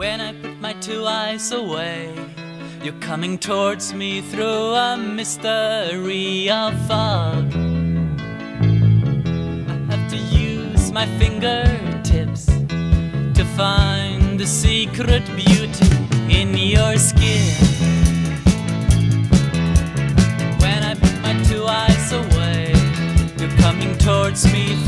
When I put my two eyes away, you're coming towards me through a mystery of fog. I have to use my fingertips to find the secret beauty in your skin. When I put my two eyes away, you're coming towards me